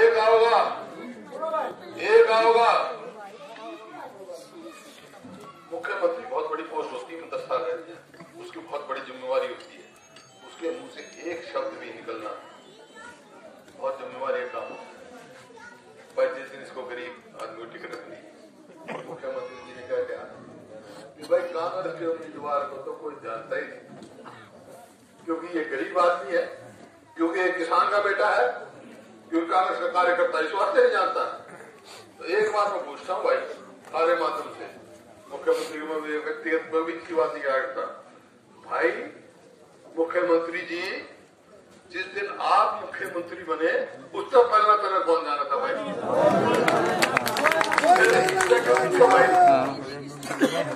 एक आओगा एक आओगा भाई कांग्रेस के उम्मीदवार को तो कोई जानता ही नहीं। क्योंकि ये गरीब आदमी है, क्योंकि ये किसान का बेटा है, क्योंकि कांग्रेस का कार्यकर्ता इस वास्ते नहीं जानता। तो एक बात मैं पूछता हूँ भाई, सारे माध्यम से, मुख्यमंत्री मैं व्यक्तिगत में भी इसकी बात नहीं करा करता। भाई, मुख्यमंत्री जी, जिस दिन आप मुख्यमंत्री बने उससे पहला तरह कौन जाना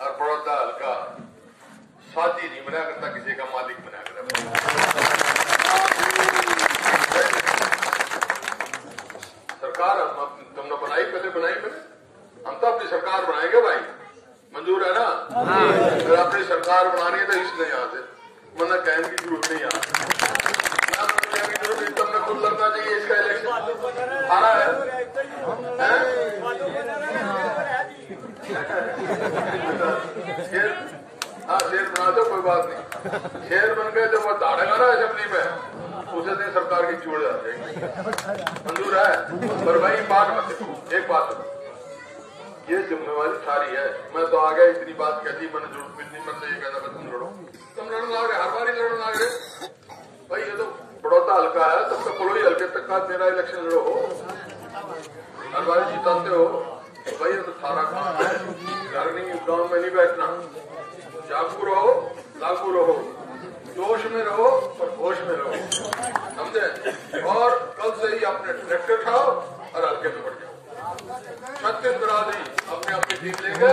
और बड़ौदा हल्का। साथी नहीं बनाया करता किसी का मालिक बनाया करता। सरकार हम तुमने बनाई पहले बनाई पहले? हम तो अपनी सरकार बनाएँगे भाई। मंजूर है ना? अगर अपनी सरकार बनानी है तो इसने यहाँ से। वरना कहने की ज़रूरत नहीं शेर हाँ शेर बना दो कोई बात नहीं। शेर बन गए जब वो दाड़ेगा ना असेंबली में। उसे दिन सरकार की चूड़ जा जाएगी मंजूर है? पर भाई बात मत एक बात ये जिम्मेवारी सारी है। मैं तो आ गया इतनी बात कहती, मैंने ज़रूरत भी नहीं मैं तो ये कहता तुम लड़ो। तुम लड़ने लग रहे हर बार ही लड़ने लग रहे भाई, ये तो बड़ौदा हल्का है। तब तो कोई हल्के तक का मेरा इलेक्शन लड़ो। हो हर बार जिताते हो। तो भाई, ये तो सारा काम लॉकडाउन में नहीं बैठना। जागू रहो, लागू रहो। जोश में रहो और होश में रहो। समझे? और कल से ही अपने ट्रैक्टर खाओ और हल्के में बढ़ जाओ। छत्तीस बरादरी अपने अपनी जीत लेंगे।